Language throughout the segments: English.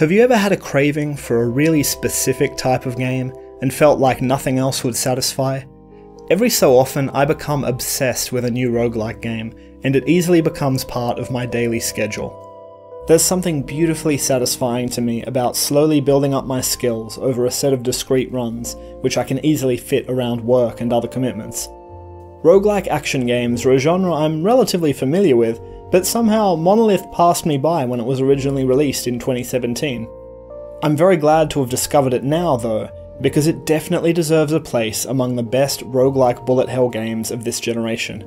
Have you ever had a craving for a really specific type of game and felt like nothing else would satisfy? Every so often, I become obsessed with a new roguelike game, and it easily becomes part of my daily schedule. There's something beautifully satisfying to me about slowly building up my skills over a set of discrete runs, which I can easily fit around work and other commitments. Roguelike action games are a genre I'm relatively familiar with, but somehow Monolith passed me by when it was originally released in 2017. I'm very glad to have discovered it now though, because it definitely deserves a place among the best roguelike bullet hell games of this generation.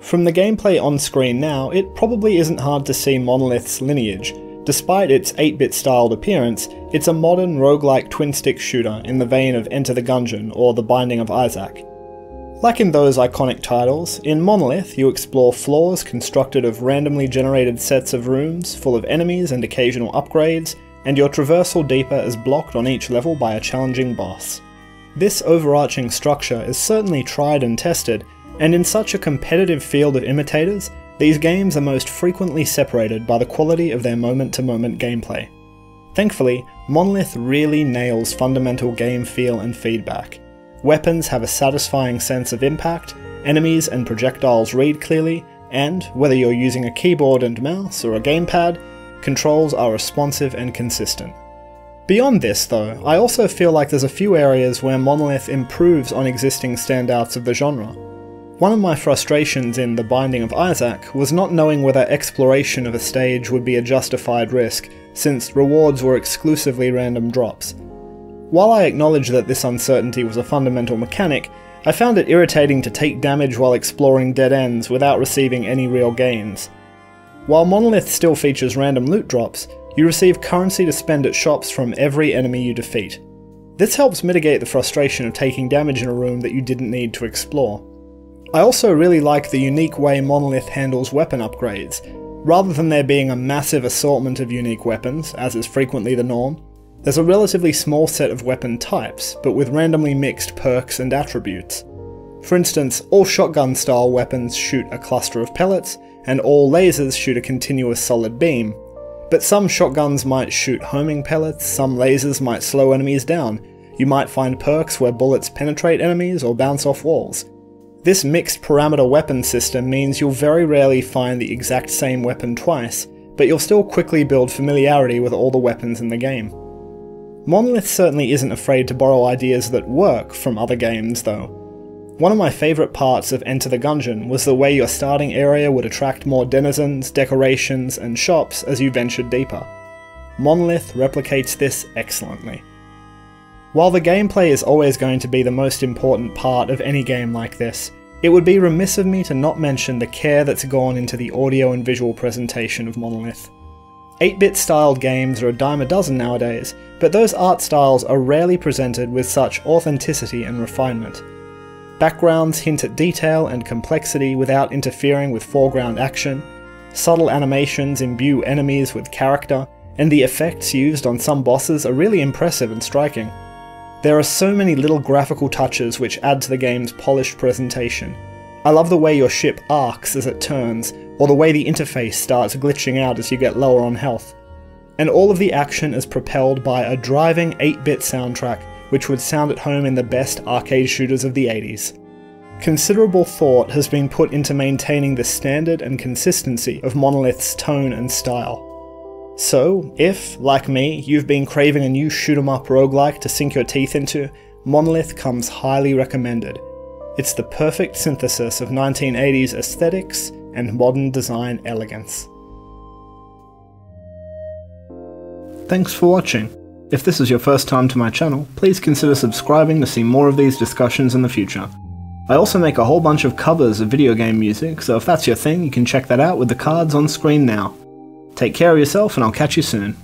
From the gameplay on screen now, it probably isn't hard to see Monolith's lineage. Despite its 8-bit styled appearance, it's a modern roguelike twin-stick shooter in the vein of Enter the Gungeon or The Binding of Isaac. Like in those iconic titles, in Monolith you explore floors constructed of randomly generated sets of rooms full of enemies and occasional upgrades, and your traversal deeper is blocked on each level by a challenging boss. This overarching structure is certainly tried and tested, and in such a competitive field of imitators, these games are most frequently separated by the quality of their moment-to-moment gameplay. Thankfully, Monolith really nails fundamental game feel and feedback, Weapons have a satisfying sense of impact, enemies and projectiles read clearly, and, whether you're using a keyboard and mouse or a gamepad, controls are responsive and consistent. Beyond this though, I also feel like there's a few areas where Monolith improves on existing standouts of the genre. One of my frustrations in The Binding of Isaac was not knowing whether exploration of a stage would be a justified risk, since rewards were exclusively random drops, while I acknowledge that this uncertainty was a fundamental mechanic, I found it irritating to take damage while exploring dead ends without receiving any real gains. While Monolith still features random loot drops, you receive currency to spend at shops from every enemy you defeat. This helps mitigate the frustration of taking damage in a room that you didn't need to explore. I also really like the unique way Monolith handles weapon upgrades. Rather than there being a massive assortment of unique weapons, as is frequently the norm, there's a relatively small set of weapon types, but with randomly mixed perks and attributes. For instance, all shotgun style weapons shoot a cluster of pellets, and all lasers shoot a continuous solid beam. But some shotguns might shoot homing pellets, some lasers might slow enemies down, you might find perks where bullets penetrate enemies or bounce off walls. This mixed parameter weapon system means you'll very rarely find the exact same weapon twice, but you'll still quickly build familiarity with all the weapons in the game. Monolith certainly isn't afraid to borrow ideas that work from other games, though. One of my favourite parts of Enter the Gungeon was the way your starting area would attract more denizens, decorations, and shops as you ventured deeper. Monolith replicates this excellently. While the gameplay is always going to be the most important part of any game like this, it would be remiss of me to not mention the care that's gone into the audio and visual presentation of Monolith. 8-bit styled games are a dime a dozen nowadays, but those art styles are rarely presented with such authenticity and refinement. Backgrounds hint at detail and complexity without interfering with foreground action, subtle animations imbue enemies with character, and the effects used on some bosses are really impressive and striking. There are so many little graphical touches which add to the game's polished presentation. I love the way your ship arcs as it turns, or the way the interface starts glitching out as you get lower on health. And all of the action is propelled by a driving 8-bit soundtrack which would sound at home in the best arcade shooters of the 80s. Considerable thought has been put into maintaining the standard and consistency of Monolith's tone and style. So, if, like me, you've been craving a new shoot 'em up roguelike to sink your teeth into, Monolith comes highly recommended. It's the perfect synthesis of 1980s aesthetics and modern design elegance. Thanks for watching. If this is your first time to my channel, please consider subscribing to see more of these discussions in the future. I also make a whole bunch of covers of video game music, so if that's your thing, you can check that out with the cards on screen now. Take care of yourself and I'll catch you soon.